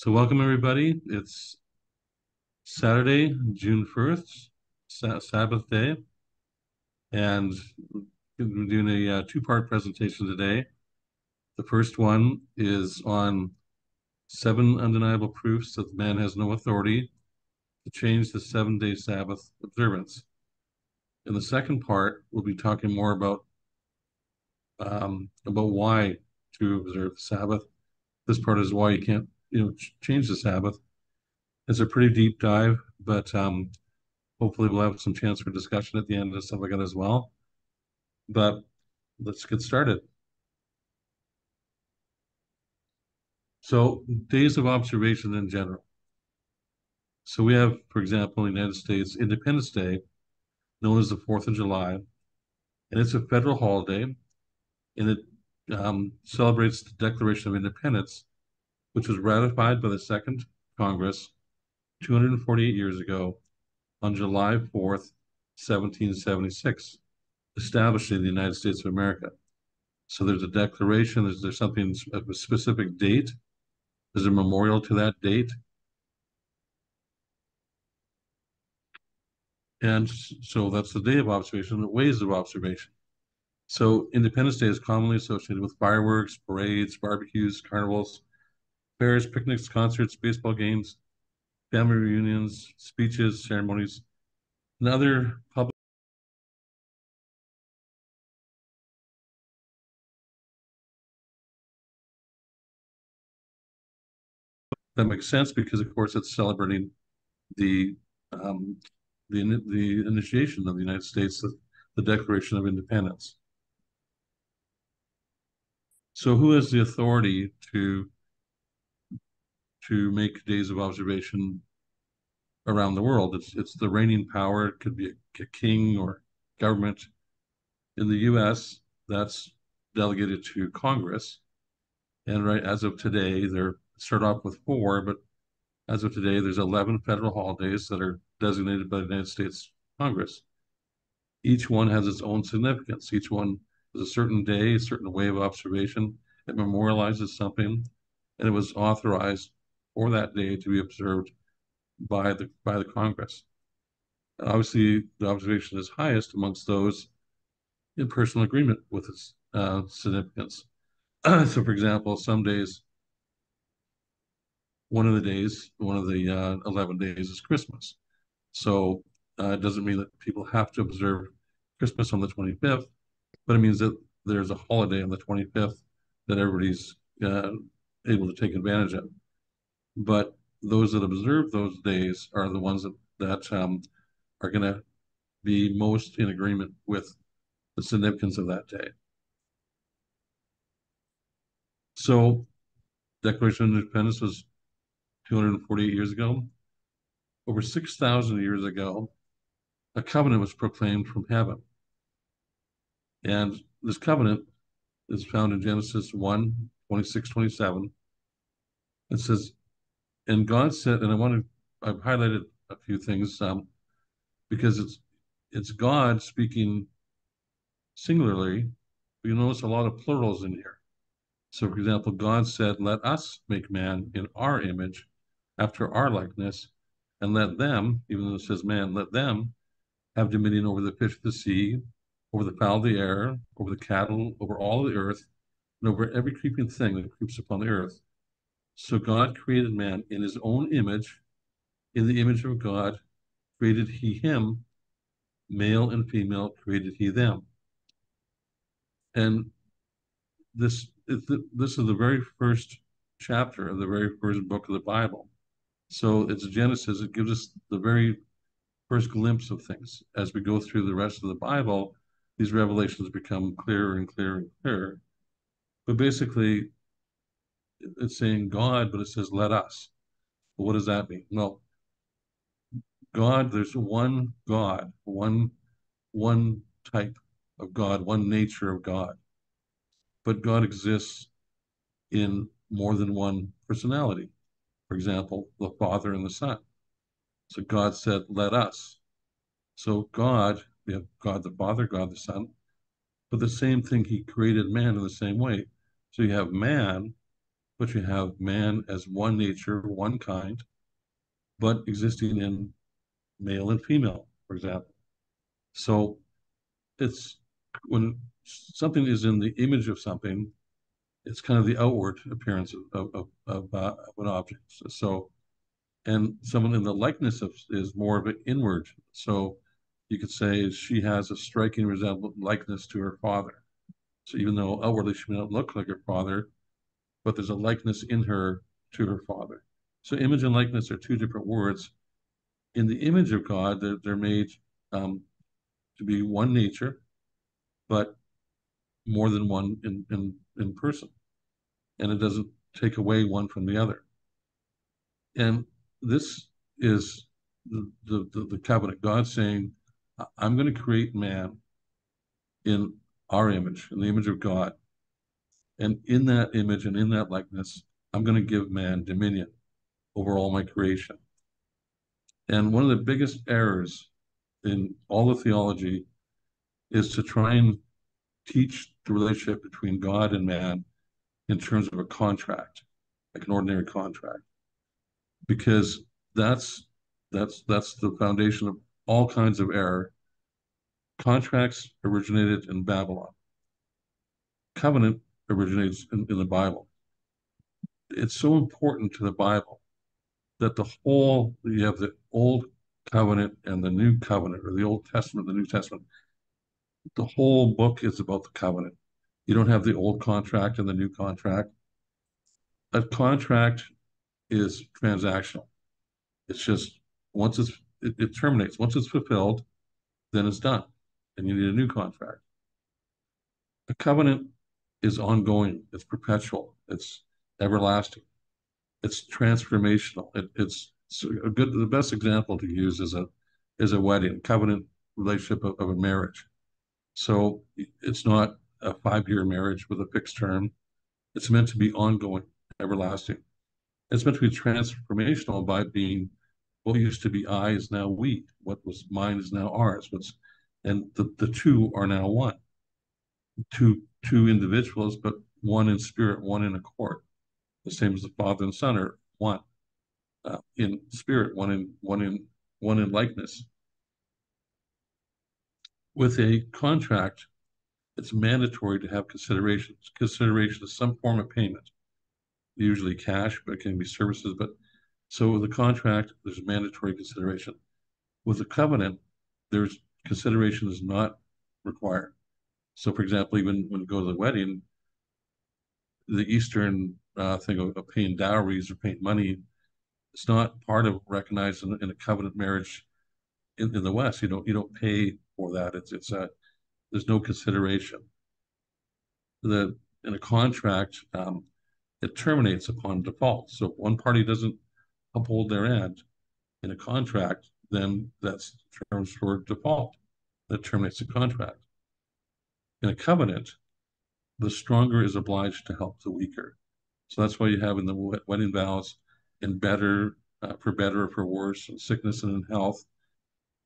So welcome everybody. It's Saturday, June 1st, Sa Sabbath day. And we're doing a uh, two-part presentation today. The first one is on seven undeniable proofs that man has no authority to change the seven-day Sabbath observance. In the second part, we'll be talking more about um, about why to observe the Sabbath. This part is why you can't you know change the Sabbath. It's a pretty deep dive, but um, hopefully we'll have some chance for discussion at the end and stuff like that as well. But let's get started. So days of observation in general. So we have, for example, the United States, Independence Day, known as the 4th of July, and it's a federal holiday, and it um, celebrates the Declaration of Independence, which was ratified by the Second Congress 248 years ago on July 4th, 1776, establishing the United States of America. So there's a declaration, is there something, a specific date? Is there a memorial to that date? And so that's the day of observation, the ways of observation. So Independence Day is commonly associated with fireworks, parades, barbecues, carnivals, fairs, picnics, concerts, baseball games, family reunions, speeches, ceremonies, and other public that makes sense because of course it's celebrating the um, the the initiation of the United States, the, the Declaration of Independence. So who has the authority to to make days of observation around the world. It's it's the reigning power. It could be a, a king or government. In the U.S., that's delegated to Congress. And right as of today, they're start off with four, but as of today, there's 11 federal holidays that are designated by the United States Congress. Each one has its own significance. Each one is a certain day, a certain way of observation. It memorializes something, and it was authorized for that day to be observed by the by the Congress. And obviously, the observation is highest amongst those in personal agreement with its uh, significance. so, for example, some days, one of the days, one of the uh, 11 days is Christmas. So uh, it doesn't mean that people have to observe Christmas on the 25th, but it means that there's a holiday on the 25th that everybody's uh, able to take advantage of. But those that observe those days are the ones that, that um, are going to be most in agreement with the significance of that day. So, Declaration of Independence was 248 years ago. Over 6,000 years ago, a covenant was proclaimed from heaven. And this covenant is found in Genesis 1 26, 27. It says, and God said, and I want to, I've highlighted a few things um, because it's it's God speaking singularly. But you notice a lot of plurals in here. So, for example, God said, "Let us make man in our image, after our likeness, and let them, even though it says man, let them have dominion over the fish of the sea, over the fowl of the air, over the cattle, over all of the earth, and over every creeping thing that creeps upon the earth." So God created man in his own image. In the image of God created he him, male and female created he them. And this this is the very first chapter of the very first book of the Bible. So it's Genesis. It gives us the very first glimpse of things. As we go through the rest of the Bible, these revelations become clearer and clearer and clearer. But basically, it's saying God, but it says let us. Well, what does that mean? Well, God, there's one God, one one type of God, one nature of God. But God exists in more than one personality. For example, the Father and the Son. So God said, let us. So God, we have God the Father, God the Son, but the same thing, He created man in the same way. So you have man but you have man as one nature, one kind, but existing in male and female, for example. So it's when something is in the image of something, it's kind of the outward appearance of of, of, uh, of an object. So, and someone in the likeness of is more of an inward. So, you could say she has a striking resemblance likeness to her father. So even though outwardly she may not look like her father, but there's a likeness in her to her father. So image and likeness are two different words. In the image of God, they're, they're made um, to be one nature, but more than one in, in, in person. And it doesn't take away one from the other. And this is the, the, the covenant. God saying, I'm going to create man in our image, in the image of God. And in that image and in that likeness, I'm going to give man dominion over all my creation. And one of the biggest errors in all the theology is to try and teach the relationship between God and man in terms of a contract, like an ordinary contract, because that's that's that's the foundation of all kinds of error. Contracts originated in Babylon. Covenant originates in, in the Bible. It's so important to the Bible that the whole you have the old covenant and the new covenant, or the Old Testament, the New Testament. The whole book is about the covenant. You don't have the old contract and the new contract. A contract is transactional. It's just once it's it, it terminates. Once it's fulfilled, then it's done, and you need a new contract. A covenant is ongoing. It's perpetual. It's everlasting. It's transformational. It, it's, a good. The best example to use is a is a wedding covenant relationship of, of a marriage. So it's not a five-year marriage with a fixed term. It's meant to be ongoing, everlasting. It's meant to be transformational by being what used to be I is now we. What was mine is now ours. What's and the, the two are now one. Two two individuals, but one in spirit, one in accord. The same as the Father and Son are one uh, in spirit, one in one in one in likeness. With a contract, it's mandatory to have considerations. Consideration is some form of payment, usually cash, but it can be services. But so with a contract, there's mandatory consideration. With a covenant, there's consideration is not required. So, for example, even when you go to the wedding, the Eastern uh, thing of, of, paying dowries or paying money, it's not part of recognized in, in a covenant marriage in, in, the West. You don't you don't pay for that. It's it's a there's no consideration. The in a contract, um, it terminates upon default. So if one party doesn't uphold their end in a contract, then that's terms for default. That terminates the contract. In a covenant, the stronger is obliged to help the weaker. So that's why you have in the wedding vows, in better, uh, for better or for worse, in sickness and in health.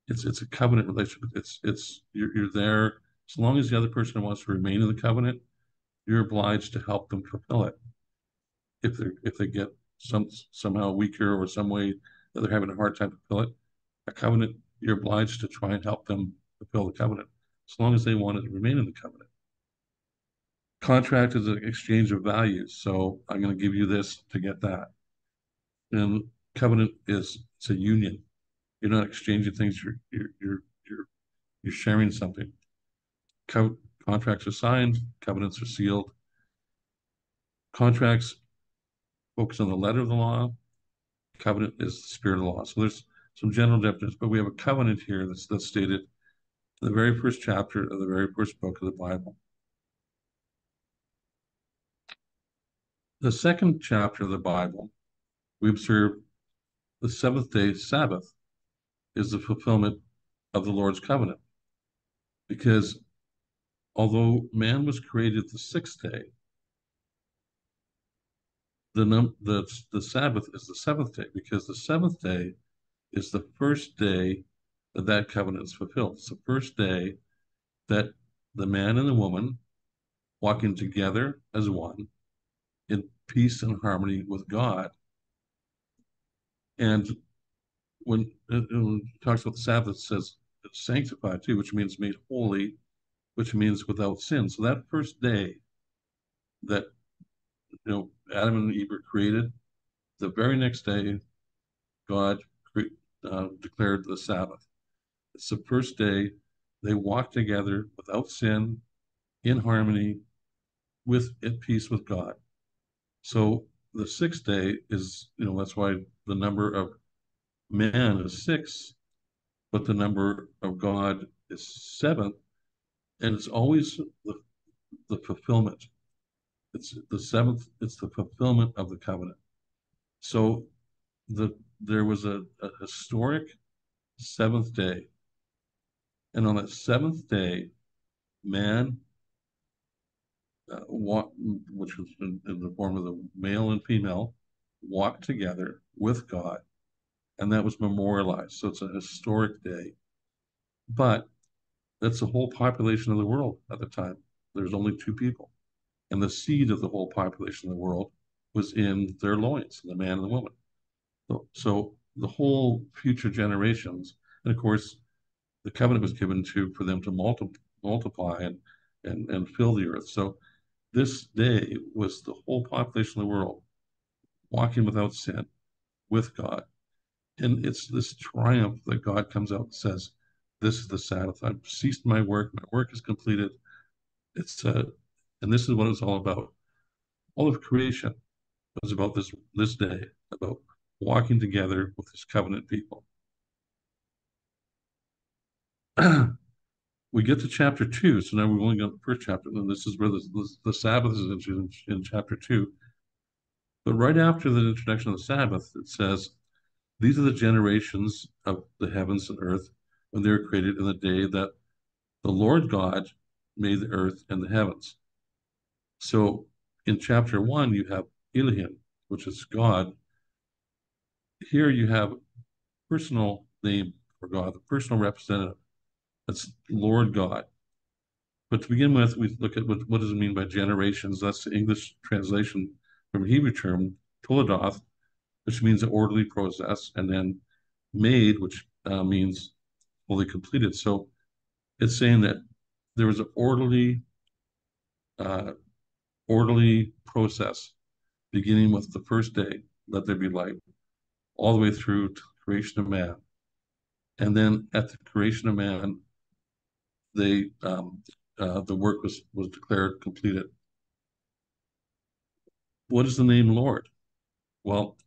It's it's a covenant relationship. It's it's you're, you're there as long as the other person wants to remain in the covenant, you're obliged to help them fulfill it. If they if they get some somehow weaker or some way that they're having a hard time fulfill it, a covenant, you're obliged to try and help them fulfill the covenant as long as they want to remain in the covenant. Contract is an exchange of values, so I'm going to give you this to get that. And covenant is it's a union. You're not exchanging things. You're you're you're you're, you're sharing something. Co contracts are signed. Covenants are sealed. Contracts focus on the letter of the law. Covenant is the spirit of the law. So there's some general definitions, but we have a covenant here that's that's stated the very first chapter of the very first book of the Bible. The second chapter of the Bible, we observe the seventh day Sabbath is the fulfillment of the Lord's covenant. Because although man was created the sixth day, the, num- the, the Sabbath is the seventh day because the seventh day is the first day that that covenant is fulfilled. It's the first day that the man and the woman walking together as one in peace and harmony with God. And when it, talks about the Sabbath, it says it's sanctified too, which means made holy, which means without sin. So that first day that you know Adam and Eve were created, the very next day, God uh, declared the Sabbath. It's the first day they walk together without sin, in harmony, with at peace with God. So the sixth day is, you know, that's why the number of man is six, but the number of God is seven, and it's always the the fulfillment. It's the seventh. It's the fulfillment of the covenant. So the there was a, a historic seventh day, and on that seventh day, man uh, which was in, in, the form of the male and female, walked together with God, and that was memorialized. So it's a historic day. But that's the whole population of the world at the time. There's only two people, and the seed of the whole population of the world was in their loins, the man and the woman. So, so the whole future generations, and of course, the covenant was given to for them to multi, multiply and, and and fill the earth. So this day was the whole population of the world walking without sin with God. And it's this triumph that God comes out and says, This is the Sabbath. I've ceased my work. My work is completed. It's uh, and this is what it's all about. All of creation was about this this day, about walking together with his covenant people. We get to chapter two. So now we're only got the first chapter, and this is where the, the, the Sabbath is in, in chapter two. But right after the introduction of the Sabbath, it says, These are the generations of the heavens and earth when they were created in the day that the Lord God made the earth and the heavens. So in chapter one, you have Elohim, which is God. Here you have personal name for God, the personal representative. That's Lord God. But to begin with, we look at what, what does it mean by generations. That's the English translation from Hebrew term, toledoth, which means an orderly process, and then made, which uh, means fully completed. So it's saying that there was an orderly, uh, orderly process beginning with the first day, let there be light, all the way through to creation of man. And then at the creation of man, they um, uh, the work was was declared completed. What is the name Lord? Well,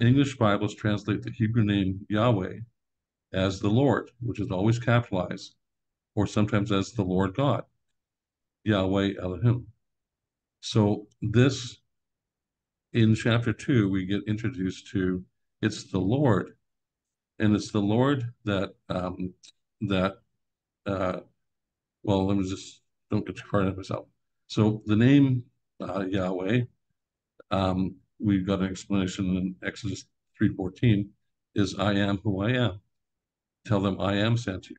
English Bibles translate the Hebrew name Yahweh as the Lord, which is always capitalized, or sometimes as the Lord God, Yahweh Elohim. So this, in chapter two, we get introduced to it's the Lord, and it's the Lord that um, that uh, well, let me just don't get too far into myself. So the name uh, Yahweh, um, we've got an explanation in Exodus 3.14, is I am who I am. Tell them I am sent you.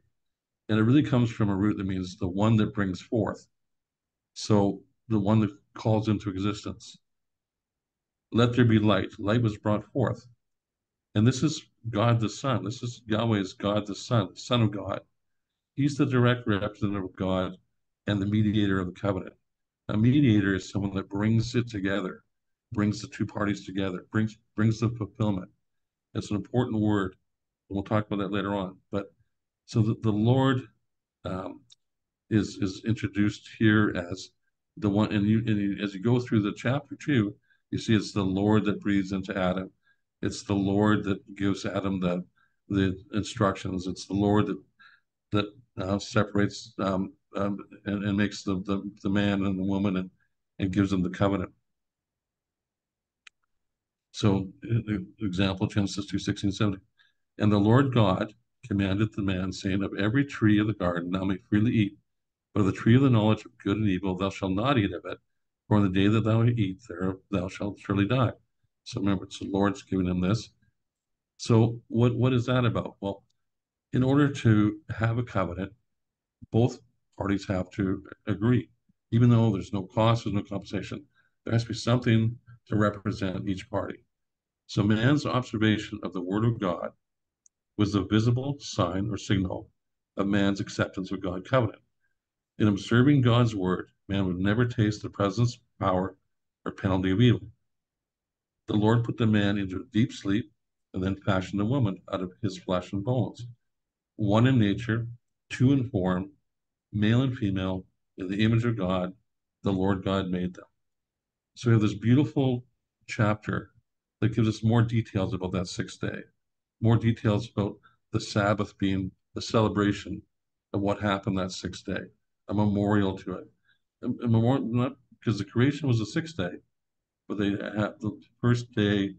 And it really comes from a root that means the one that brings forth. So the one that calls into existence. Let there be light. Light was brought forth. And this is God the Son. This is Yahweh is God the Son, Son of God. He's the direct representative of God and the mediator of the covenant. A mediator is someone that brings it together, brings the two parties together, brings brings the fulfillment. It's an important word. And we'll talk about that later on. But so the, the Lord um, is is introduced here as the one, and you, and you, as you go through the chapter two, you see it's the Lord that breathes into Adam. It's the Lord that gives Adam the the instructions. It's the Lord that that uh, separates um, um, and, and, makes the, the, the man and the woman and, and gives them the covenant. So, the example, Genesis 2 16, 17. And the Lord God commanded the man, saying, Of every tree of the garden thou may freely eat, but of the tree of the knowledge of good and evil thou shalt not eat of it, for in the day that thou eat thereof thou shalt surely die. So remember, it's the Lord's giving him this. So what what is that about? Well, in order to have a covenant, both parties have to agree. Even though there's no cost, there's no compensation, There has to be something to represent each party. So man's observation of the Word of God was the visible sign or signal of man's acceptance of God's covenant. In observing God's Word, man would never taste the presence, power, or penalty of evil. The Lord put the man into a deep sleep and then fashioned the woman out of his flesh and bones. One in nature, two in form, male and female, in the image of God, the Lord God made them. So we have this beautiful chapter that gives us more details about that sixth day, more details about the Sabbath being the celebration of what happened that sixth day, a memorial to it. A, a memorial, not because the creation was the sixth day, but they had the first day,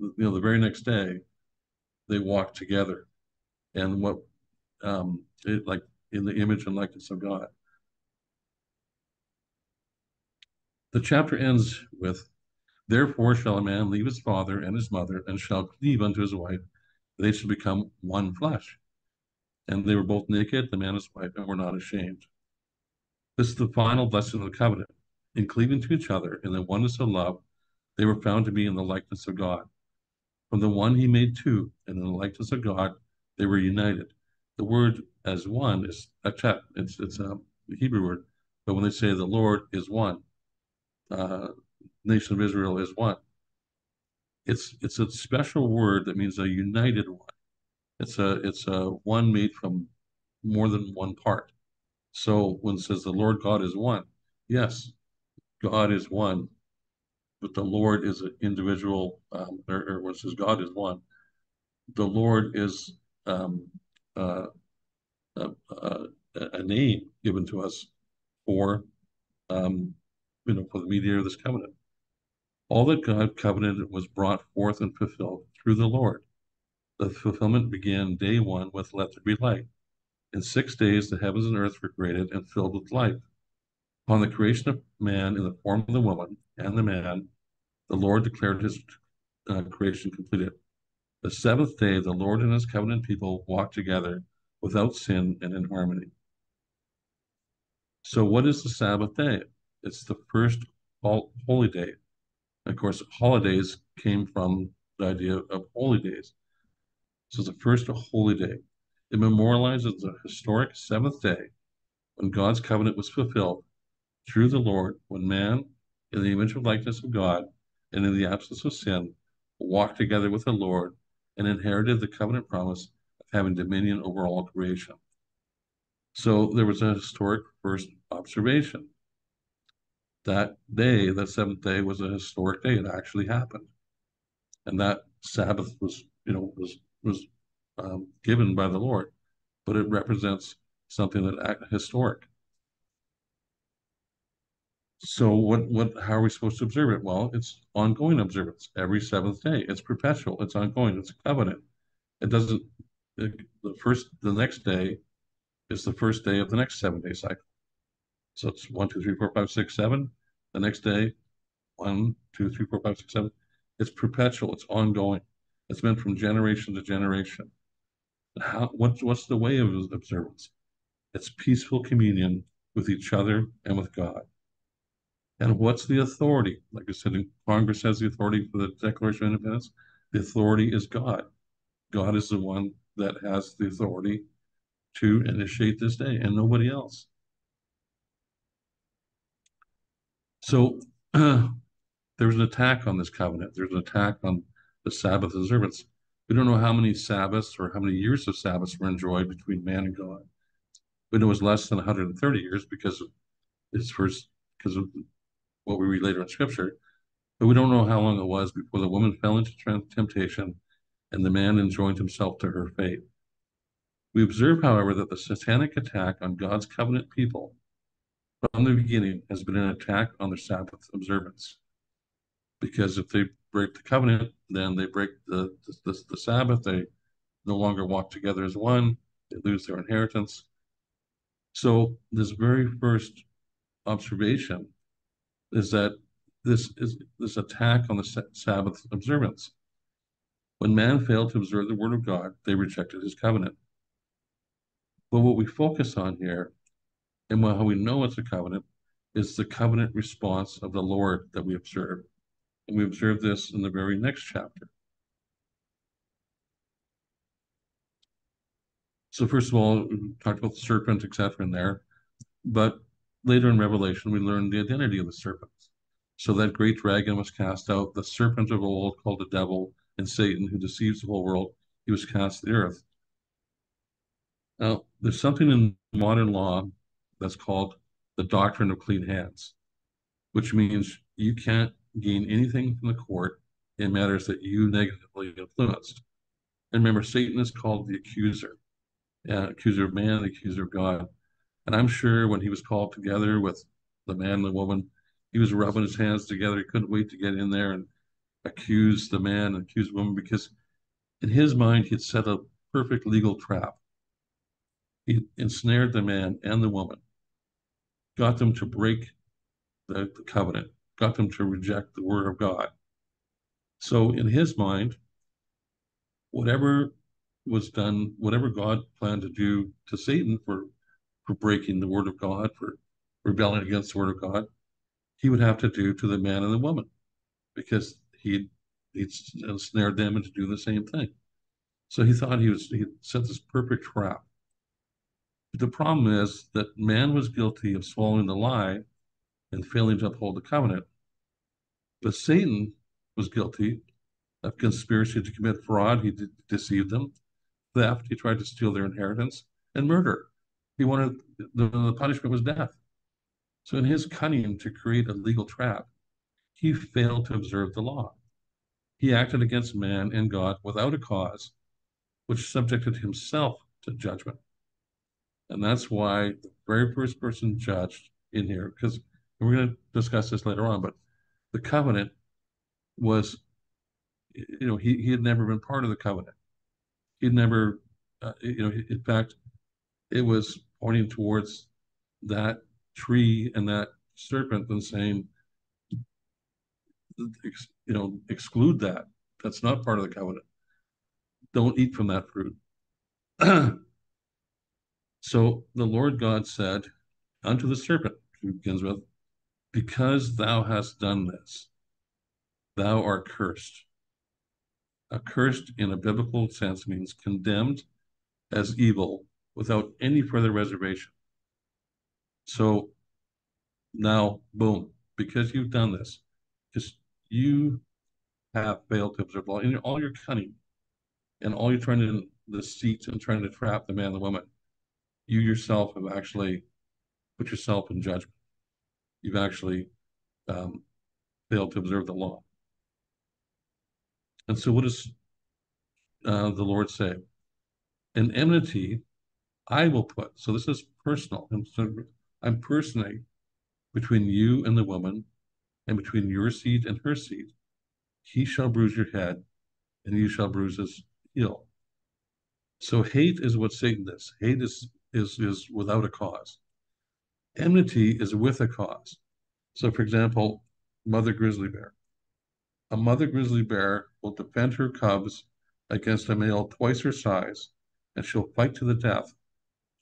you know, the very next day, they walked together, and what, um, it like in the image and likeness of God. The chapter ends with, Therefore shall a man leave his father and his mother, and shall cleave unto his wife. They shall become one flesh. And they were both naked, the man and his wife, and were not ashamed. This is the final blessing of the covenant. In cleaving to each other in the oneness of love, they were found to be in the likeness of God. From the one he made two, and in the likeness of God, they were united. The word as one is echad, it's it's a Hebrew word, but when they say the Lord is one, uh, nation of Israel is one. It's it's a special word that means a united one. It's a it's a one made from more than one part. So when it says the Lord God is one, yes, God is one, but the Lord is an individual, um, or, or when it says God is one, the Lord is um, uh, uh, uh, a name given to us for, um, you know, for the mediator of this covenant. All that God covenanted was brought forth and fulfilled through the Lord. The fulfillment began day one with let there be light. In six days the heavens and earth were created and filled with light. Upon the creation of man in the form of the woman and the man, the Lord declared his uh, creation completed. The seventh day, the Lord and his covenant people walked together without sin and in harmony. So, what is the Sabbath day? It's the first holy day of course, holidays came from the idea of holy days. So the first holy day. It memorializes the historic seventh day when God's covenant was fulfilled through the Lord, when man, in the image and likeness of God and in the absence of sin, walked together with the Lord and inherited the covenant promise of having dominion over all creation. So there was a historic first observation that day, that seventh day, was a historic day. It actually happened, and that Sabbath was, you know, was was um, given by the Lord, but it represents something that historic. So what what how are we supposed to observe it? Well, it's ongoing observance every seventh day. It's perpetual. It's ongoing. It's a covenant. It doesn't. It, the first, the next day, is the first day of the next seven day cycle. So it's one, two, three, four, five, six, seven. The next day, one, two, three, four, five, six, seven. It's perpetual. It's ongoing. It's meant from generation to generation. How, what's, what's the way of observance? It's peaceful communion with each other and with God. And what's the authority? Like I said, Congress has the authority for the Declaration of Independence. The authority is God. God is the one that has the authority to initiate this day and nobody else. So there was an attack on this covenant. There's an attack on the Sabbath observance. We don't know how many Sabbaths or how many years of Sabbaths were enjoyed between man and God. We know it was less than 130 years because of its first, because of what we read later in Scripture. But we don't know how long it was before the woman fell into temptation and the man enjoined himself to her fate. We observe, however, that the satanic attack on God's covenant people from the beginning has been an attack on their Sabbath observance. Because if they break the covenant, then they break the, the, the Sabbath. They no longer walk together as one. They lose their inheritance. So this very first observation is that this is this attack on the Sabbath observance. When man failed to observe the word of God, they rejected his covenant. But what we focus on here and how we know it's a covenant is the covenant response of the Lord that we observe. And we observe this in the very next chapter. So first of all, we talked about the serpent, etc. in there. But later in Revelation, we learn the identity of the serpent. So that great dragon was cast out, the serpent of old called the devil and Satan, who deceives the whole world. He was cast to the earth. Now, there's something in modern law that's called the doctrine of clean hands, which means you can't gain anything from the court in matters that you negatively influenced. And remember, Satan is called the accuser, uh, accuser of man, accuser of God. And I'm sure when he was called together with the man and the woman, he was rubbing his hands together. He couldn't wait to get in there and accuse the man and accuse the woman because in his mind, he had set a perfect legal trap. He ensnared the man and the woman, got them to break the, the covenant, got them to reject the word of God. So in his mind, whatever was done, whatever God planned to do to Satan for for breaking the word of God, for rebelling against the word of God, he would have to do to the man and the woman because he'd he'd ensnared them into do the same thing. So he thought he was he set this perfect trap. But the problem is that man was guilty of swallowing the lie and failing to uphold the covenant. But Satan was guilty of conspiracy to commit fraud. He de- deceived them, theft. He tried to steal their inheritance, and murder. He wanted the, the punishment was death. So in his cunning to create a legal trap, he failed to observe the law. He acted against man and God without a cause, which subjected himself to judgment. And that's why the very first person judged in here, because we're going to discuss this later on, but the covenant was, you know, he, he had never been part of the covenant. He'd never, uh, you know, in fact, it was pointing towards that tree and that serpent and saying, you know, exclude that. That's not part of the covenant. Don't eat from that fruit. so the Lord God said unto the serpent, who begins with, because thou hast done this, thou art cursed. Accursed in a biblical sense means condemned as evil without any further reservation. So now, boom, because you've done this, because you have failed to observe law, and all your cunning and all you're trying to deceit and trying to trap the man and the woman, you yourself have actually put yourself in judgment. You've actually um, failed to observe the law. And so, what does uh, the Lord say? An enmity I will put. So this is personal. I'm, I'm personally between you and the woman, and between your seed and her seed. He shall bruise your head, and you shall bruise his heel. So hate is what Satan does. Hate is is is without a cause. Enmity is with a cause. So, for example, mother grizzly bear. A mother grizzly bear will defend her cubs against a male twice her size, and she'll fight to the death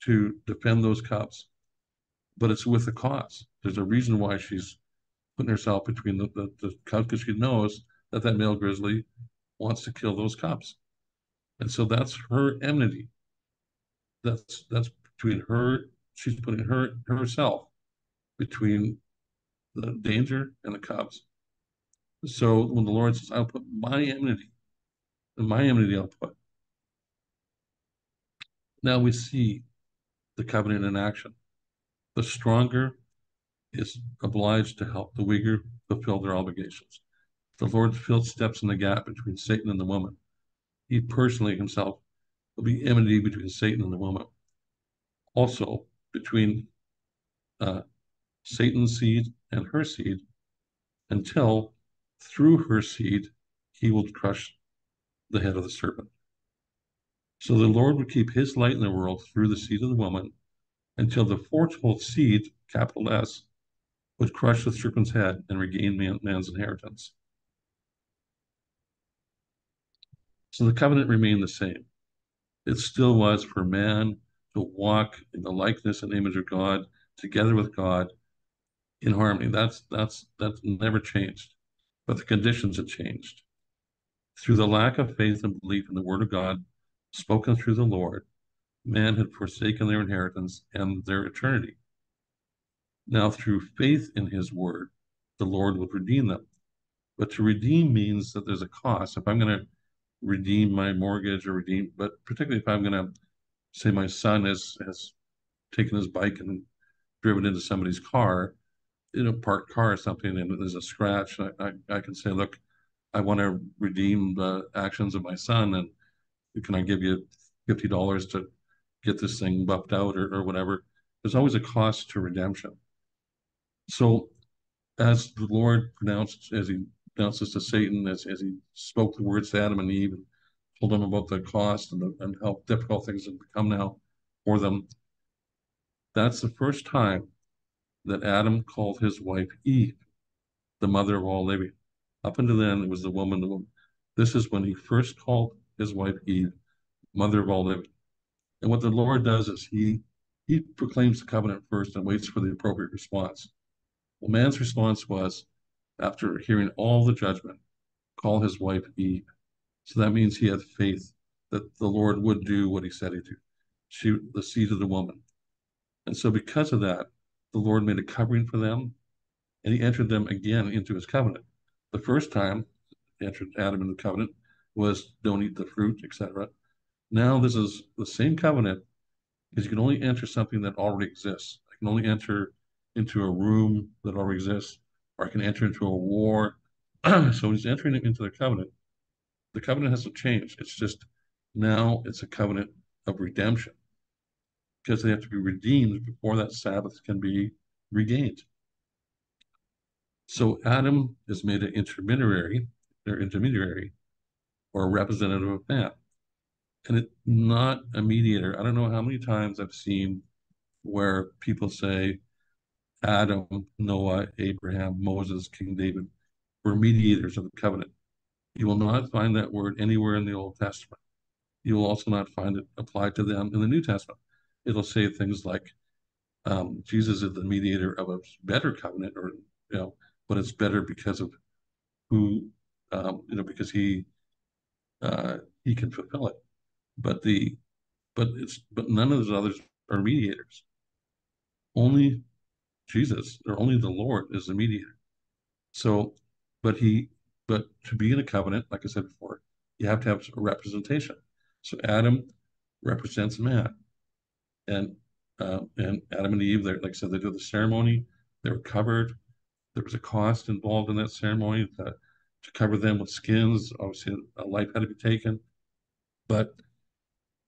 to defend those cops, But it's with a cause. There's a reason why she's putting herself between the, the, the cubs because she knows that that male grizzly wants to kill those cops. And so that's her enmity. That's that's between her, she's putting her herself between the danger and the cubs. So when the Lord says, I'll put my enmity, my enmity I'll put. Now we see the covenant in action. The stronger is obliged to help the weaker fulfill their obligations. The Lord filled steps in the gap between Satan and the woman. He personally himself will be enmity between Satan and the woman. Also, between uh, Satan's seed and her seed, until through her seed he will crush the head of the serpent. So the Lord would keep his light in the world through the seed of the woman until the foretold seed, capital S, would crush the serpent's head and regain man, man's inheritance. So the covenant remained the same. It still was for man to walk in the likeness and image of God, together with God, in harmony. That's that's that's never changed, but the conditions have changed. Through the lack of faith and belief in the word of God spoken through the Lord, man had forsaken their inheritance and their eternity. Now, through faith in his word, the Lord would redeem them. But to redeem means that there's a cost. If I'm going to redeem my mortgage or redeem, but particularly if I'm going to say my son has has taken his bike and driven into somebody's car, in a parked car or something, and there's a scratch, I, I, I can say, look, I want to redeem the actions of my son, and can I give you fifty dollars to get this thing buffed out or, or whatever? There's always a cost to redemption. So, as the Lord pronounced, as He announced this to Satan, as, as He spoke the words to Adam and Eve, and told them about the cost and, the, and how difficult things have become now for them, that's the first time that Adam called his wife Eve, the mother of all living. Up until then, it was the woman. The woman. This is when he first called his wife Eve, mother of all living. And what the Lord does is he he proclaims the covenant first and waits for the appropriate response. Well, man's response was, after hearing all the judgment, call his wife Eve. So that means he had faith that the Lord would do what he said he'd do. She, the seed of the woman. And so because of that, the Lord made a covering for them, and he entered them again into his covenant. The first time he entered Adam in the covenant was don't eat the fruit, etc. Now this is the same covenant, because you can only enter something that already exists. I can only enter into a room that already exists, or I can enter into a war. so when he's entering into the covenant. The covenant hasn't changed. It's just now it's a covenant of redemption because they have to be redeemed before that Sabbath can be regained. So Adam is made an intermediary, their intermediary, or a representative of man. And it's not a mediator. I don't know how many times I've seen where people say Adam, Noah, Abraham, Moses, King David were mediators of the covenant. You will not find that word anywhere in the Old Testament. You will also not find it applied to them in the New Testament it'll say things like um, Jesus is the mediator of a better covenant, or you know, but it's better because of who um, you know because he uh, he can fulfill it. But the but it's but none of those others are mediators. Only Jesus or only the Lord is the mediator. So, but he but to be in a covenant, like I said before, you have to have a representation. So Adam represents man and uh, and Adam and Eve, They like I said, they did the ceremony. They were covered. There was a cost involved in that ceremony to, to cover them with skins. Obviously, a life had to be taken. But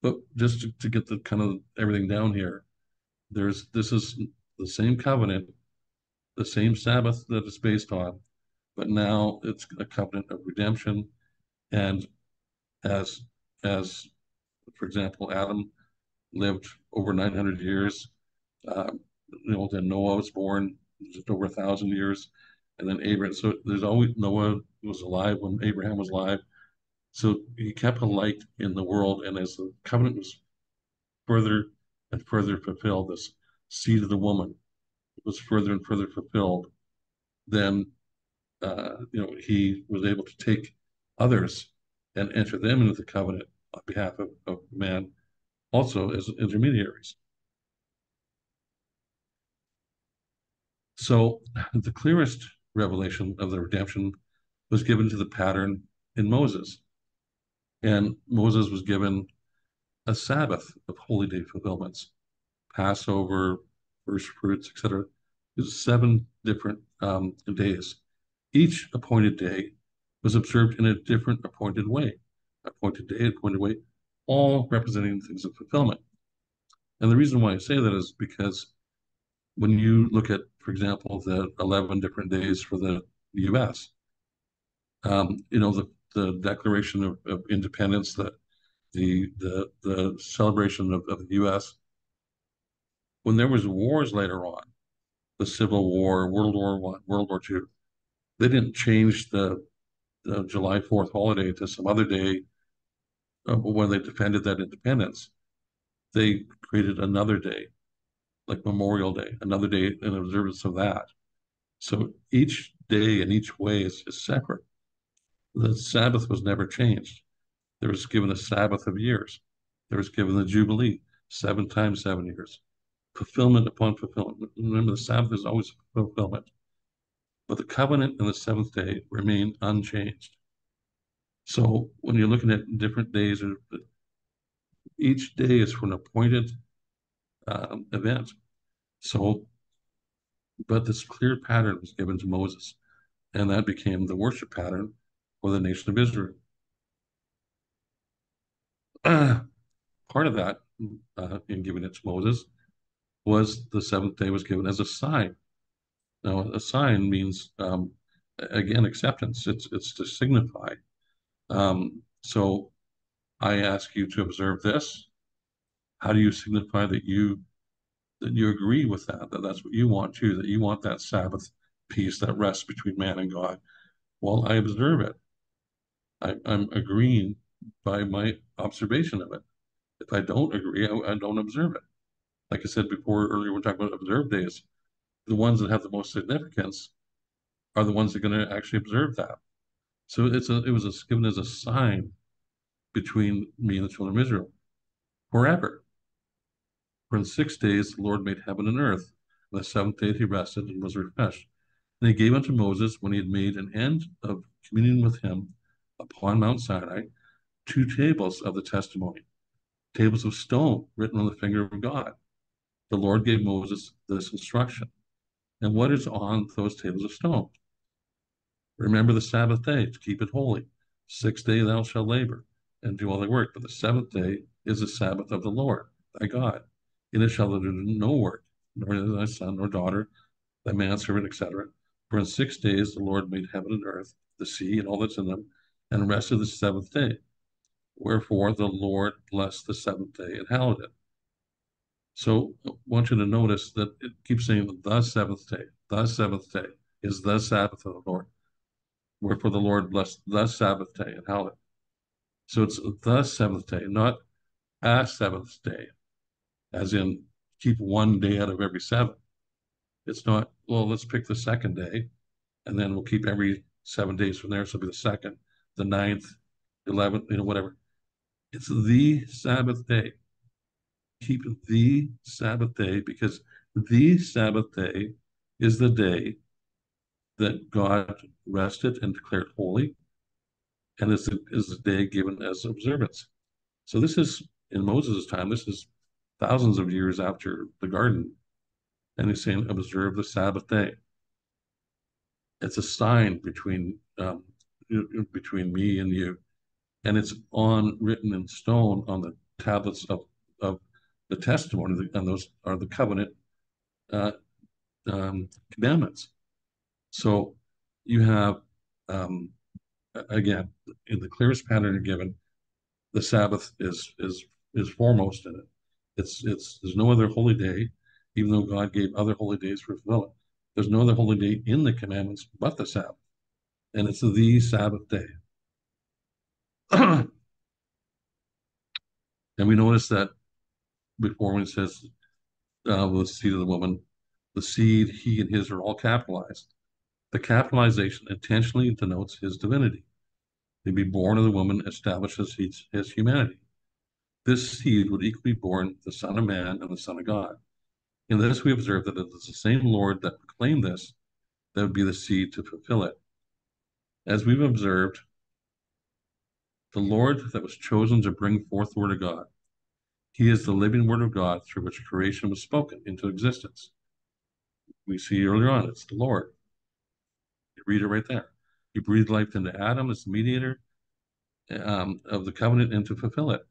but just to, to get the kind of everything down here, there's this is the same covenant, the same Sabbath that it's based on, but now it's a covenant of redemption, and as as for example, Adam lived over 900 years. Uh, you know, then Noah was born just over a thousand years, and then Abraham. So there's always Noah was alive when Abraham was alive. So he kept a light in the world, and as the covenant was further and further fulfilled, this seed of the woman was further and further fulfilled. Then, uh, you know, he was able to take others and enter them into the covenant on behalf of, of man also as intermediaries. So the clearest revelation of the redemption was given to the pattern in Moses. And Moses was given a Sabbath of holy day fulfillments, Passover, first fruits, etc. There's seven different um, days. Each appointed day was observed in a different appointed way. Appointed day, appointed way, all representing things of fulfillment. And the reason why I say that is because when you look at, for example, the 11 different days for the U.S., um, you know, the, the Declaration of, of Independence, the, the, the, the celebration of, of the U.S., when there was wars later on, the Civil War, World War One, World War Two, they didn't change the, the July 4th holiday to some other day uh, when they defended that independence, they created another day, like Memorial Day, another day in observance of that. So each day and each way is, is separate. The Sabbath was never changed. There was given a Sabbath of years. There was given the Jubilee, seven times seven years. Fulfillment upon fulfillment. Remember, the Sabbath is always fulfillment. But the covenant and the seventh day remain unchanged. So when you're looking at different days, uh, each day is for an appointed um, event. So, but this clear pattern was given to Moses, and that became the worship pattern for the nation of Israel. Uh, part of that, uh, in giving it to Moses, was the seventh day was given as a sign. Now, a sign means, um, again, acceptance. It's it's to signify. Um, so, I ask you to observe this. How do you signify that you that you agree with that? That that's what you want too. That you want that Sabbath peace, that rest between man and God. Well, I observe it. I, I'm agreeing by my observation of it. If I don't agree, I, I don't observe it. Like I said before earlier, we're talking about observed days. The ones that have the most significance are the ones that are going to actually observe that. So it's a, it was a, given as a sign between me and the children of Israel forever. For in six days the Lord made heaven and earth. And the seventh day he rested and was refreshed. And he gave unto Moses, when he had made an end of communion with him upon Mount Sinai, two tables of the testimony, tables of stone written on the finger of God. The Lord gave Moses this instruction. And what is on those tables of stone? Remember the Sabbath day to keep it holy. Six day thou shalt labor and do all thy work, but the seventh day is the Sabbath of the Lord thy God. In it shall do no work, nor thy son nor daughter, thy manservant, etc. For in six days the Lord made heaven and earth, the sea and all that's in them, and rested the seventh day. Wherefore the Lord blessed the seventh day and hallowed it. So I want you to notice that it keeps saying the seventh day, the seventh day is the Sabbath of the Lord. Wherefore the Lord blessed the Sabbath day and hallowed it. So it's the seventh day, not a seventh day, as in keep one day out of every seven. It's not, well, let's pick the second day, and then we'll keep every seven days from there. So it'll be the second, the ninth, eleventh, you know, whatever. It's the Sabbath day. Keep the Sabbath day because the Sabbath day is the day that God rested and declared holy, and is the, is the day given as observance. So this is in Moses' time. This is thousands of years after the garden, and he's saying, "Observe the Sabbath day." It's a sign between um, between me and you, and it's on written in stone on the tablets of of the testimony, and those are the covenant uh, um, commandments. So you have, um, again, in the clearest pattern given, the Sabbath is is is foremost in it. It's it's there's no other holy day, even though God gave other holy days for fulfillment. There's no other holy day in the commandments but the Sabbath, and it's the Sabbath day. and we notice that before when it says uh, the seed of the woman, the seed, he and his are all capitalized. The capitalization intentionally denotes his divinity. To be born of the woman establishes his, his humanity. This seed would equally be born the Son of Man and the Son of God. In this, we observe that it is the same Lord that proclaimed this that would be the seed to fulfill it. As we've observed, the Lord that was chosen to bring forth the Word of God, He is the living Word of God through which creation was spoken into existence. We see earlier on, it's the Lord. You read it right there. He breathed life into Adam as the mediator um, of the covenant and to fulfill it.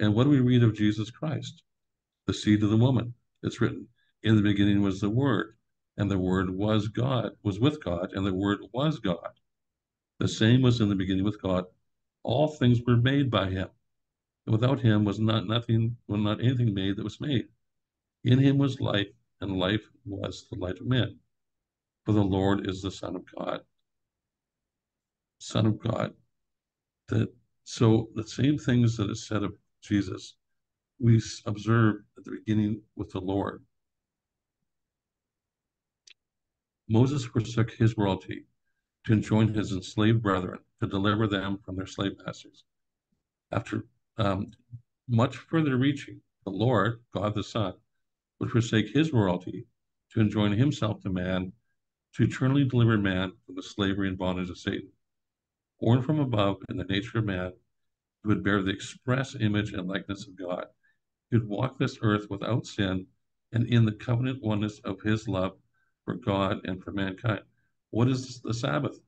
And what do we read of Jesus Christ? The seed of the woman. It's written, in the beginning was the Word, and the Word was God, was with God, and the Word was God. The same was in the beginning with God. All things were made by him. And without him was not nothing, was not anything made that was made. In him was life, and life was the light of men. For the Lord is the Son of God. Son of God. That so the same things that is said of Jesus, we observe at the beginning with the Lord. Moses forsook his royalty to enjoin his enslaved brethren to deliver them from their slave masters. After um, much further reaching, the Lord, God the Son, would forsake his royalty to enjoin himself to man to eternally deliver man from the slavery and bondage of Satan. Born from above in the nature of man, he would bear the express image and likeness of God. Would walk this earth without sin and in the covenant oneness of his love for God and for mankind. What is the Sabbath?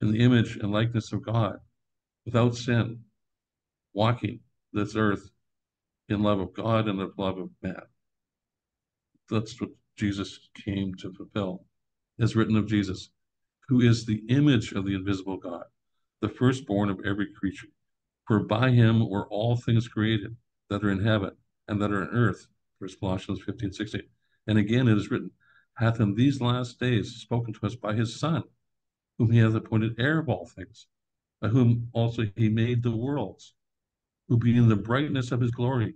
In the image and likeness of God, without sin, walking this earth in love of God and the love of man. That's what Jesus came to fulfill. As written of Jesus, who is the image of the invisible God, the firstborn of every creature. For by him were all things created that are in heaven and that are in earth. First Colossians 15, 16. And again it is written, hath in these last days spoken to us by his Son, whom he hath appointed heir of all things, by whom also he made the worlds, who being the brightness of his glory,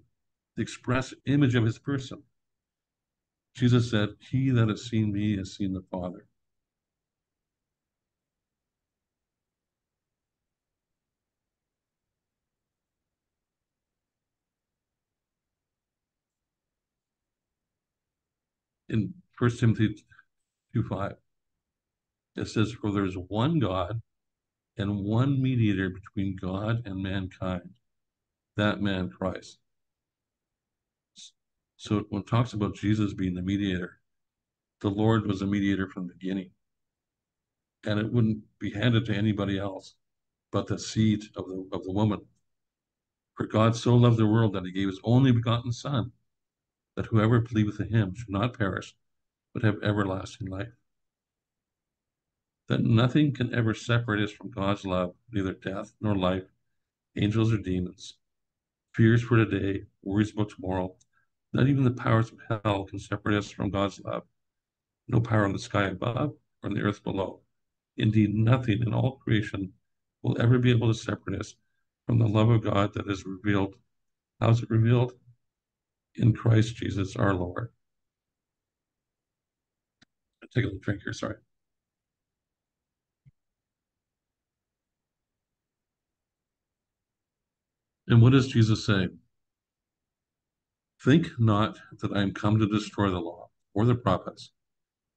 the express image of his person. Jesus said, He that has seen me has seen the Father. 1 Timothy 2 5, it says, For there is one God and one mediator between God and mankind, that man Christ. So when it talks about Jesus being the mediator, the Lord was a mediator from the beginning. And it wouldn't be handed to anybody else but the seed of the of the woman. For God so loved the world that he gave his only begotten Son, that whoever believeth in him should not perish, but have everlasting life. That nothing can ever separate us from God's love, neither death nor life, angels or demons, fears for today, worries about tomorrow. Not even the powers of hell can separate us from God's love. No power in the sky above or in the earth below. Indeed, nothing in all creation will ever be able to separate us from the love of God that is revealed. How's it revealed? In Christ Jesus our Lord. Take a little drink here, sorry. And what does Jesus say? Think not that I am come to destroy the law or the prophets.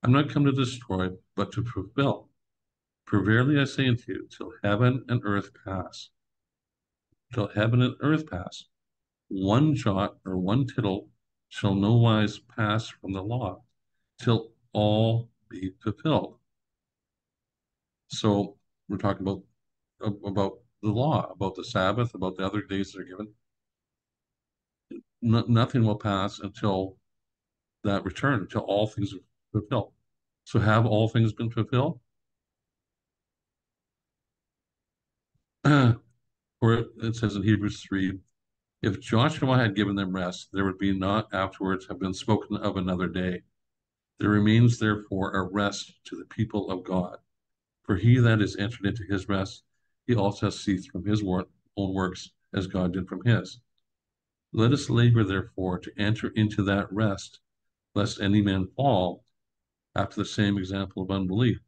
I'm not come to destroy, but to fulfill. For verily I say unto you, till heaven and earth pass, till heaven and earth pass, one jot or one tittle shall no wise pass from the law, till all be fulfilled. So we're talking about about the law, about the Sabbath, about the other days that are given. No, nothing will pass until that return, until all things are fulfilled. So have all things been fulfilled? For it says in Hebrews 3, if Joshua had given them rest, there would be not afterwards have been spoken of another day. There remains therefore a rest to the people of God. For he that is entered into his rest, he also ceased from his work, own works, as God did from his. Let us labor therefore to enter into that rest, lest any man fall after the same example of unbelief.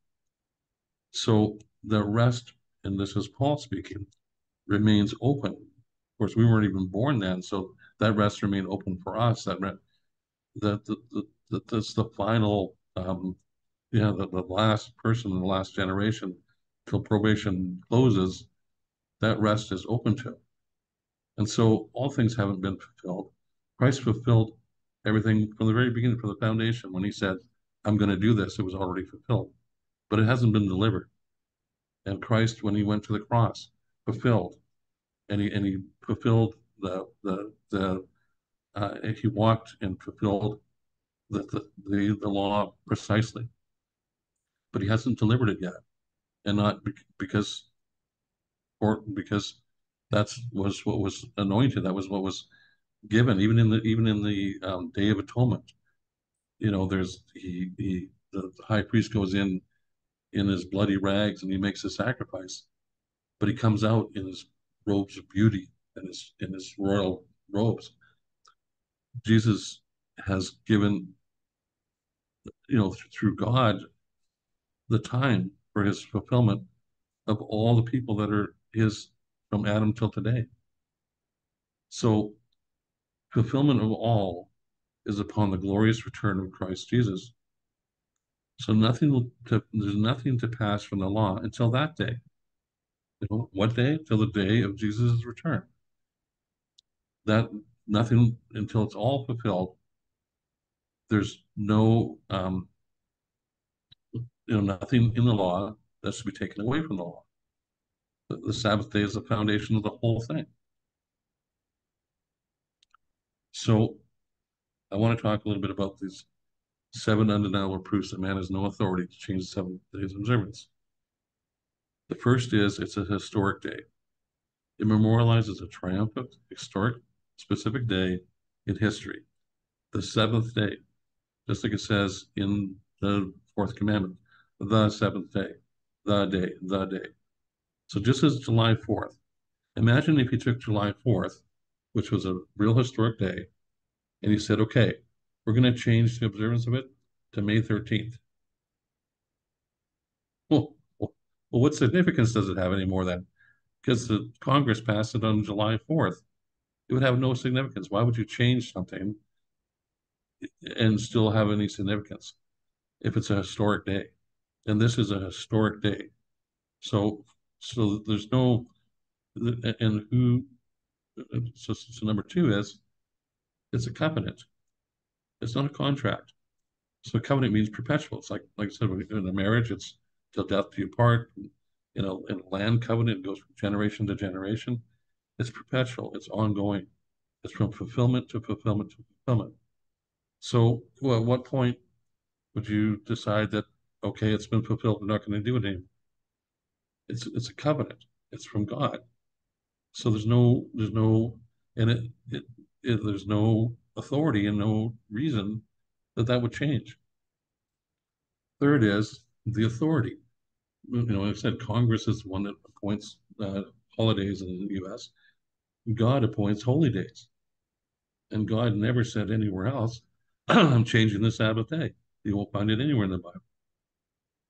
So the rest, and this is Paul speaking, remains open. Of course, we weren't even born then, so that rest remained open for us. That that the, the, the, that's the final, um, yeah, the, the last person in the last generation till probation closes. That rest is open to. And so all things haven't been fulfilled. Christ fulfilled everything from the very beginning, from the foundation. When he said, I'm going to do this, it was already fulfilled. But it hasn't been delivered. And Christ, when he went to the cross, fulfilled. And he and he fulfilled the the the uh, he walked and fulfilled the, the, the, law precisely. But he hasn't delivered it yet. And not because or because that's was what was anointed. That was what was given, even in the even in the um, Day of Atonement. You know, there's he he the high priest goes in in his bloody rags and he makes a sacrifice, but he comes out in his robes of beauty and his in his royal robes. Jesus has given you know, through God, the time for his fulfillment of all the people that are his from Adam till today. So fulfillment of all is upon the glorious return of Christ Jesus. So nothing will to, there's nothing to pass from the law until that day. You know, what day? Till the day of Jesus' return. That nothing until it's all fulfilled. There's no um, you know nothing in the law that should be taken away from the law. The, the Sabbath day is the foundation of the whole thing. So I want to talk a little bit about these seven undeniable proofs that man has no authority to change the seven days observance. The first is it's a historic day. It memorializes a triumphant, historic, specific day in history, the seventh day, just like it says in the fourth commandment, the seventh day, the day, the day. So just as July 4th, imagine if you took July 4th, which was a real historic day, and you said, okay, we're going to change the observance of it to May 13th. Well, well, what significance does it have anymore then? Because the Congress passed it on July 4th. It would have no significance. Why would you change something and still have any significance if it's a historic day? And this is a historic day. So, so there's no, and who, so, so number two is, it's a covenant. It's not a contract. So covenant means perpetual. It's like like I said, in a marriage, it's till death do you part. You know, in a land covenant, it goes from generation to generation. It's perpetual. It's ongoing. It's from fulfillment to fulfillment to fulfillment. So, well, at what point would you decide that okay, it's been fulfilled, we're not going to do it anymore? It's it's a covenant. It's from God. So there's no there's no and it, it, it there's no authority and no reason that that would change. Third is the authority. You know, like I said Congress is the one that appoints uh, holidays in the U.S. God appoints holy days, and God never said anywhere else, "I'm changing the Sabbath day." You won't find it anywhere in the Bible.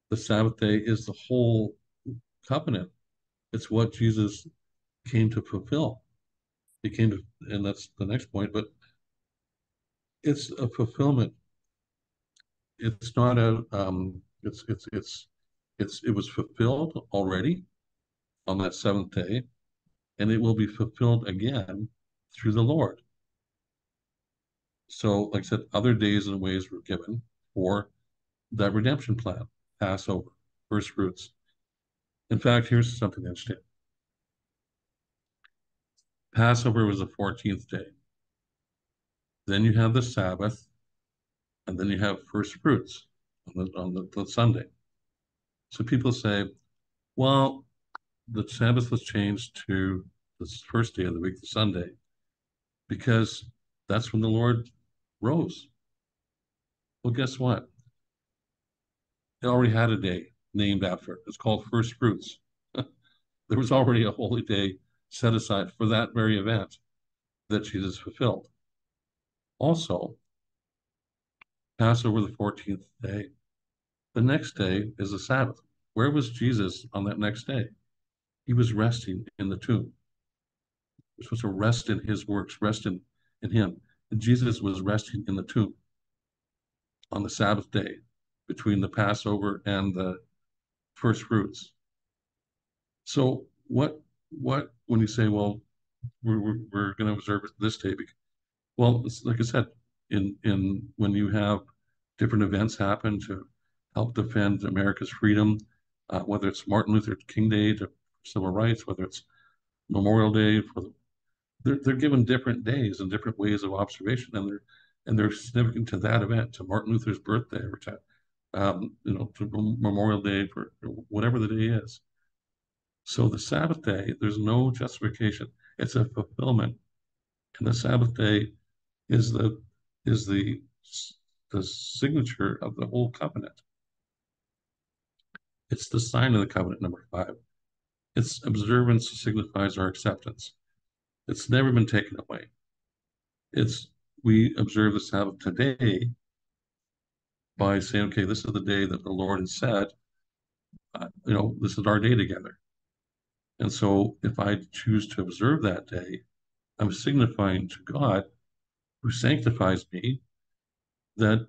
The Sabbath day is the whole covenant. It's what Jesus came to fulfill. He came to, and that's the next point, but it's a fulfillment it's not a um, it's it's it's it's it was fulfilled already on that seventh day, and it will be fulfilled again through the Lord. So, like I said, other days and ways were given for that redemption plan, Passover, first fruits. In fact, here's something interesting. Passover was the 14th day. Then you have the Sabbath, and then you have first fruits on the, on the, the Sunday. So people say, well, the Sabbath was changed to the first day of the week, the Sunday, because that's when the Lord rose. Well, guess what? It already had a day named after it. It's called First Fruits. there was already a holy day set aside for that very event that Jesus fulfilled. Also, Passover the 14th day. The next day is the Sabbath. Where was Jesus on that next day? He was resting in the tomb. We're supposed to rest in his works, rest in, in him. Jesus was resting in the tomb on the Sabbath day between the Passover and the first fruits. So what what when you say, well, we're, we're, we're going to observe this day? Well, like I said, in in when you have different events happen to help defend America's freedom, uh, whether it's Martin Luther King Day to civil rights, whether it's Memorial Day for the, they're they're given different days and different ways of observation, and they're and they're significant to that event, to Martin Luther's birthday, or to um, you know to Memorial Day for whatever the day is. So the Sabbath day, there's no justification; it's a fulfillment, and the Sabbath day is the is the the signature of the whole covenant. It's the sign of the covenant, number five. Its observance signifies our acceptance. It's never been taken away. It's we observe the Sabbath today by saying, okay, this is the day that the Lord has said, uh, you know, this is our day together. And so if I choose to observe that day, I'm signifying to God, who sanctifies me, that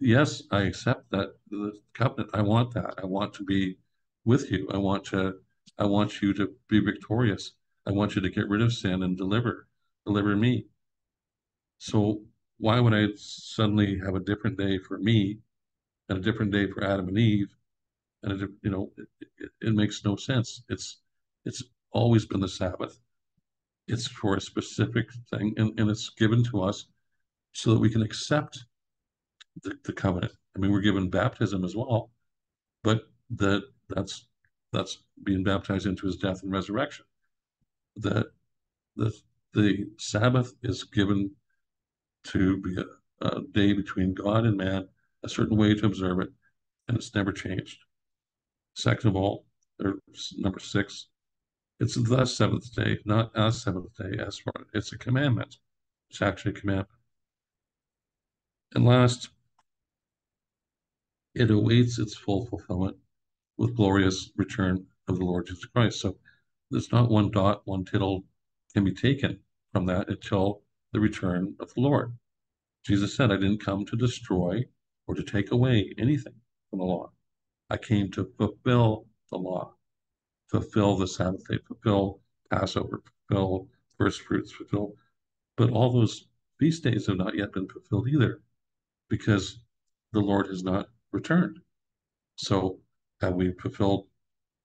yes, I accept that the covenant. I want that. I want to be with you. I want to I want you to be victorious. I want you to get rid of sin and deliver, deliver me. So why would I suddenly have a different day for me and a different day for Adam and Eve? And you know, it, it, it makes no sense. It's it's always been the Sabbath. It's for a specific thing, and, and it's given to us so that we can accept the, the covenant. I mean, we're given baptism as well, but that that's that's being baptized into his death and resurrection. That the the Sabbath is given to be a, a day between God and man, a certain way to observe it, and it's never changed. Second of all, or number six, it's the seventh day, not a seventh day, as far it's a commandment. It's actually a commandment. And last, it awaits its full fulfillment with glorious return of the Lord Jesus Christ. So there's not one dot, one tittle can be taken from that until the return of the Lord. Jesus said, I didn't come to destroy or to take away anything from the law. I came to fulfill the law, fulfill the Sabbath day, fulfill Passover, fulfill first fruits, fulfill. But all those feast days have not yet been fulfilled either because the Lord has not returned. So have we fulfilled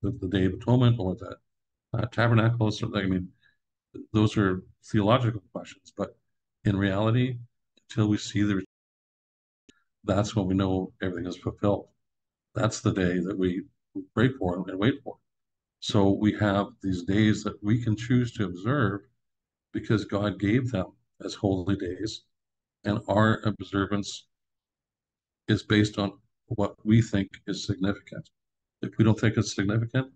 the, the Day of Atonement or the uh, tabernacles? Or, I mean, those are theological questions, but in reality, until we see the that's when we know everything is fulfilled. That's the day that we pray for and wait for. So we have these days that we can choose to observe because God gave them as holy days, and our observance is based on what we think is significant. If we don't think it's significant,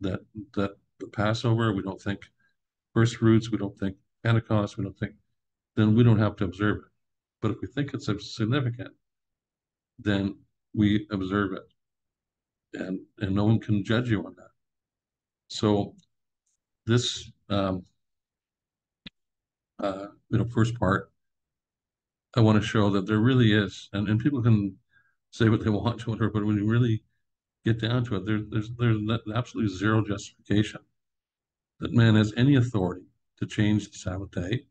that that the Passover, we don't think first fruits, we don't think Pentecost, we don't think, then we don't have to observe it. But if we think it's significant, then we observe it. And and no one can judge you on that. So this um, uh, you know, first part, I want to show that there really is, and, and people can say what they want to it, but when you really get down to it, there, there's there's absolutely zero justification that man has any authority to change the Sabbath day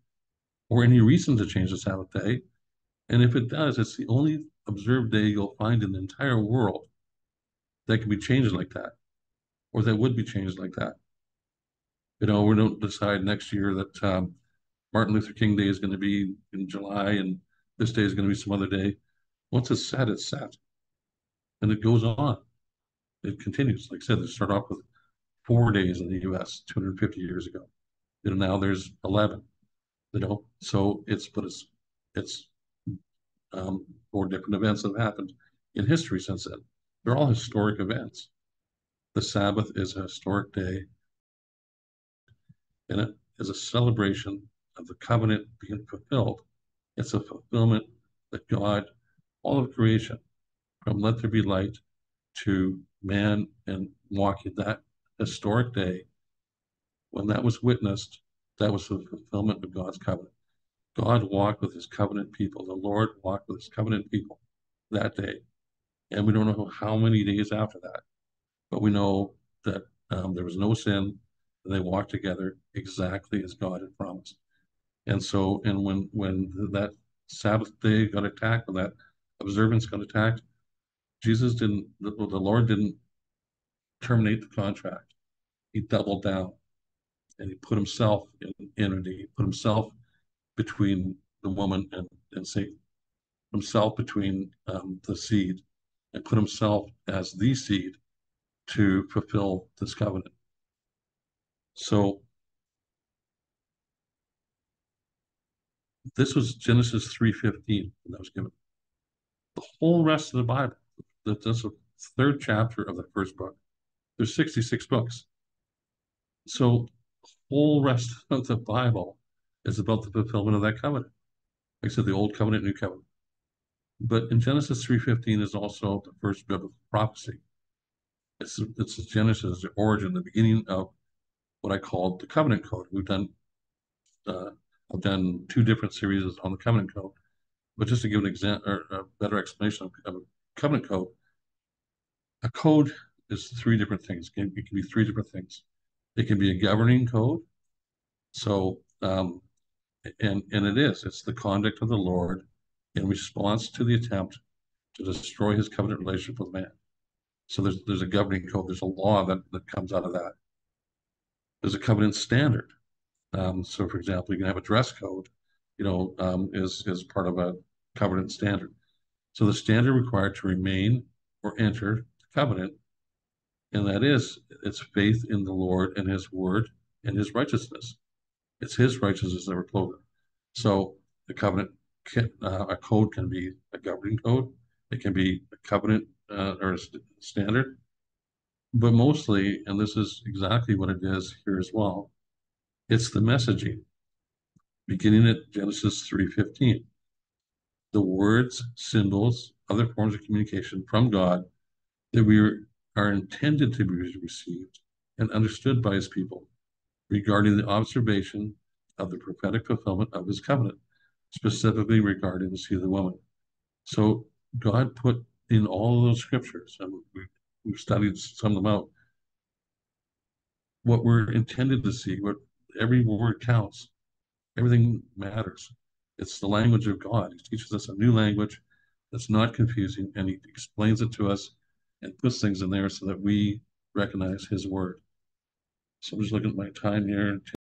or any reason to change the Sabbath day. And if it does, it's the only observed day you'll find in the entire world that can be changed like that, or that would be changed like that. You know, we don't decide next year that um, Martin Luther King Day is going to be in July and this day is going to be some other day. Once it's set, it's set. And it goes on. It continues. Like I said, they start off with four days in the US 250 years ago. Know, now there's 11. You know, so it's, but it's, it's um, four different events that have happened in history since then. They're all historic events. The Sabbath is a historic day, and it is a celebration of the covenant being fulfilled. It's a fulfillment that God, all of creation, from let there be light to man and walking that historic day, when that was witnessed, that was the fulfillment of God's covenant. God walked with his covenant people. The Lord walked with his covenant people that day. And we don't know how many days after that, but we know that um, there was no sin. They walked together exactly as God had promised. And so, and when when that Sabbath day got attacked, when that observance got attacked, Jesus didn't, the, the Lord didn't terminate the contract. He doubled down and he put himself in entity, he put himself between the woman and, and Satan, himself between um, the seed, and put himself as the seed to fulfill this covenant. So This was Genesis 3.15 that was given. The whole rest of the Bible, that's the third chapter of the first book. There's 66 books. So whole rest of the Bible is about the fulfillment of that covenant. Like I said, the old covenant, new covenant. But in Genesis three fifteen is also the first biblical prophecy. It's it's Genesis, the origin, the beginning of what I call the covenant code. We've done uh, I've done two different series on the covenant code, but just to give an example or a better explanation of, of covenant code, a code is three different things. It can, be three different things. It can be a governing code. So, um, and and it is. It's the conduct of the Lord in response to the attempt to destroy His covenant relationship with man. So there's there's a governing code. There's a law that that comes out of that. There's a covenant standard. Um, so, for example, you can have a dress code. You know, um, is is part of a covenant standard. So the standard required to remain or enter the covenant and that is it's faith in the Lord and His Word and His righteousness. It's His righteousness that we're clothing. So the covenant, can, uh, a code can be a governing code. It can be a covenant uh, or a st standard. But mostly, and this is exactly what it is here as well, it's the messaging. Beginning at Genesis 3.15. The words, symbols, other forms of communication from God that we are intended to be received and understood by his people regarding the observation of the prophetic fulfillment of his covenant, specifically regarding the seed of the woman. So God put in all of those scriptures, and we, we've studied some of them out, what we're intended to see, what every word counts, everything matters. It's the language of God. He teaches us a new language that's not confusing, and he explains it to us and puts things in there so that we recognize his word. So I'm just looking at my time here.